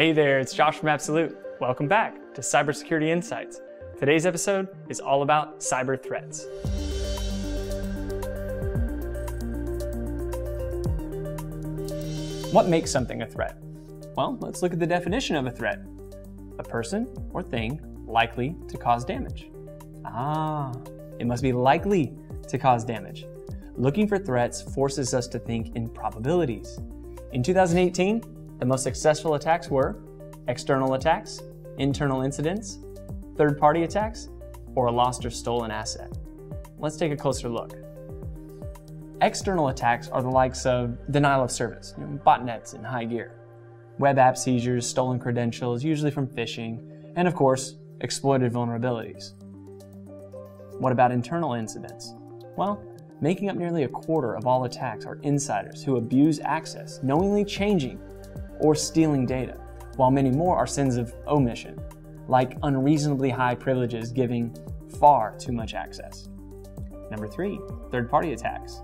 Hey there, it's Josh from Absolute. Welcome back to Cybersecurity Insights. Today's episode is all about cyber threats. What makes something a threat? Well, let's look at the definition of a threat a person or thing likely to cause damage. Ah, it must be likely to cause damage. Looking for threats forces us to think in probabilities. In 2018, the most successful attacks were external attacks, internal incidents, third party attacks, or a lost or stolen asset. Let's take a closer look. External attacks are the likes of denial of service, you know, botnets in high gear, web app seizures, stolen credentials, usually from phishing, and of course, exploited vulnerabilities. What about internal incidents? Well, making up nearly a quarter of all attacks are insiders who abuse access, knowingly changing or stealing data, while many more are sins of omission, like unreasonably high privileges giving far too much access. Number three, third party attacks.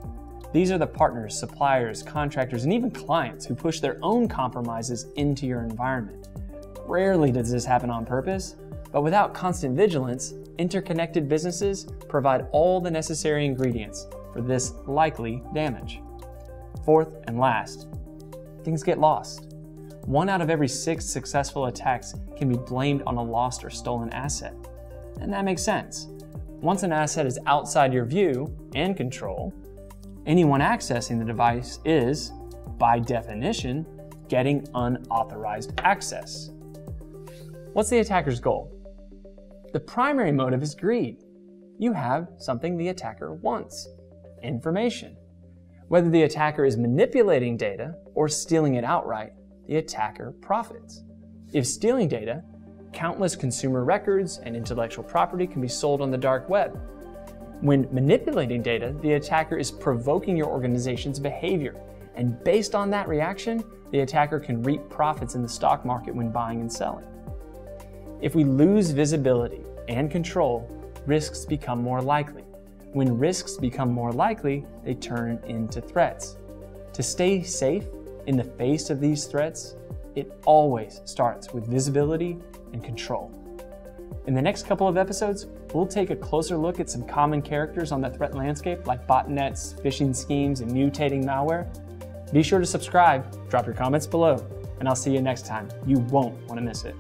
These are the partners, suppliers, contractors, and even clients who push their own compromises into your environment. Rarely does this happen on purpose, but without constant vigilance, interconnected businesses provide all the necessary ingredients for this likely damage. Fourth and last, things get lost. One out of every six successful attacks can be blamed on a lost or stolen asset. And that makes sense. Once an asset is outside your view and control, anyone accessing the device is, by definition, getting unauthorized access. What's the attacker's goal? The primary motive is greed. You have something the attacker wants information. Whether the attacker is manipulating data or stealing it outright, the attacker profits. If stealing data, countless consumer records and intellectual property can be sold on the dark web. When manipulating data, the attacker is provoking your organization's behavior, and based on that reaction, the attacker can reap profits in the stock market when buying and selling. If we lose visibility and control, risks become more likely. When risks become more likely, they turn into threats. To stay safe in the face of these threats, it always starts with visibility and control. In the next couple of episodes, we'll take a closer look at some common characters on the threat landscape like botnets, phishing schemes, and mutating malware. Be sure to subscribe, drop your comments below, and I'll see you next time. You won't want to miss it.